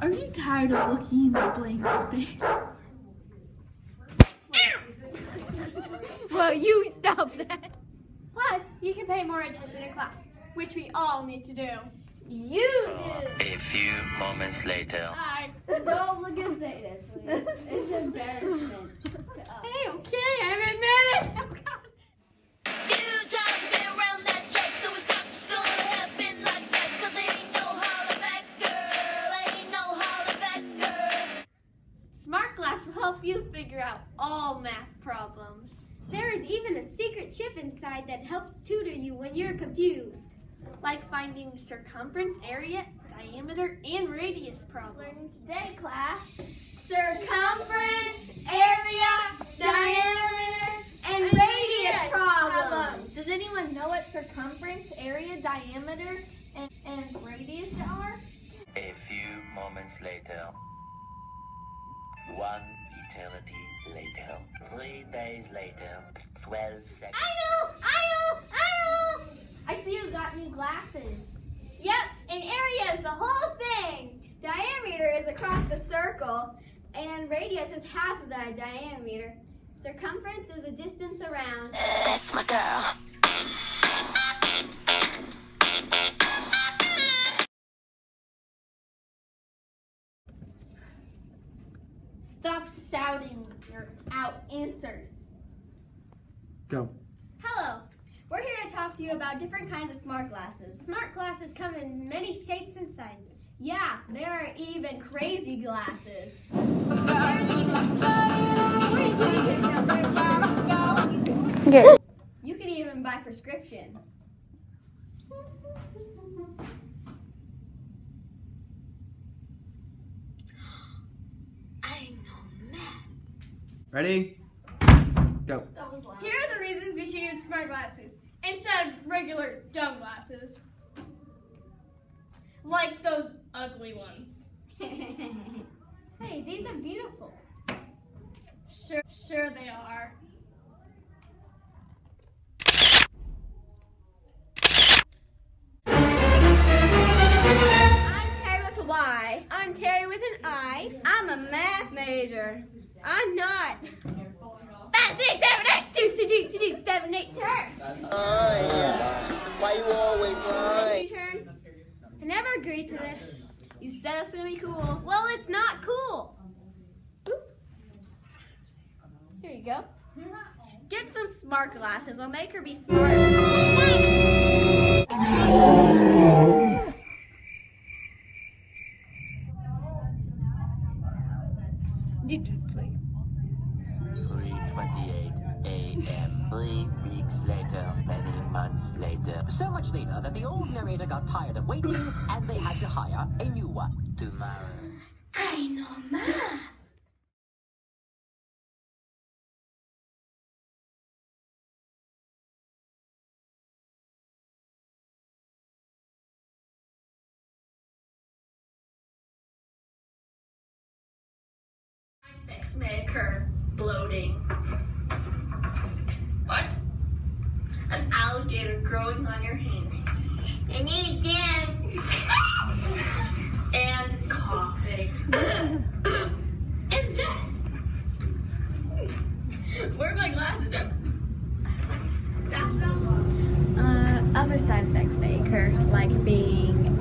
Are you tired of looking in the blank space? well, you stop that. Plus, you can pay more attention in class, which we all need to do. You do. A few moments later. I. Don't look and say that, please. It's embarrassment. Hey, okay, I'm admitted. Oh, God. Help you figure out all math problems. There is even a secret chip inside that helps tutor you when you're confused. Like finding circumference, area, diameter, and radius problems. Learning Today, class. Circumference, area, diameter, and radius problems. Does anyone know what circumference, area, diameter, and, and radius are? A few moments later. One eternity later. Three days later. Twelve seconds. I know! I know! I know! I see you got new glasses. Yep, and area is the whole thing. Diameter is across the circle, and radius is half of that diameter. Circumference is a distance around. That's my girl. Stop shouting your out answers. Go. Hello. We're here to talk to you about different kinds of smart glasses. Smart glasses come in many shapes and sizes. Yeah, there are even crazy glasses. Okay. You can even buy prescription. I know math. Ready? Go. Here are the reasons we should use smart glasses instead of regular dumb glasses. Like those ugly ones. hey, these are beautiful. Sure, sure they are. I'm Terry with a Y. I'm Terry with an I. I'm a math major. I'm not. Five, six, seven, eight, two, two, two, two, two, seven, eight, turn. Why you always lying? Turn. I never agreed to this. You said it's gonna be cool. Well, it's not cool. Boop. Here you go. Get some smart glasses. I'll make her be smart. You did play. 3:28 a.m. Three weeks later, many months later. So much later that the old narrator got tired of waiting and they had to hire a new one. Tomorrow. I know math. Fix occur bloating. What? An alligator growing on your hand. And then again. and coughing. and death. Where are my glasses? That's all. Uh, other side effects make her like being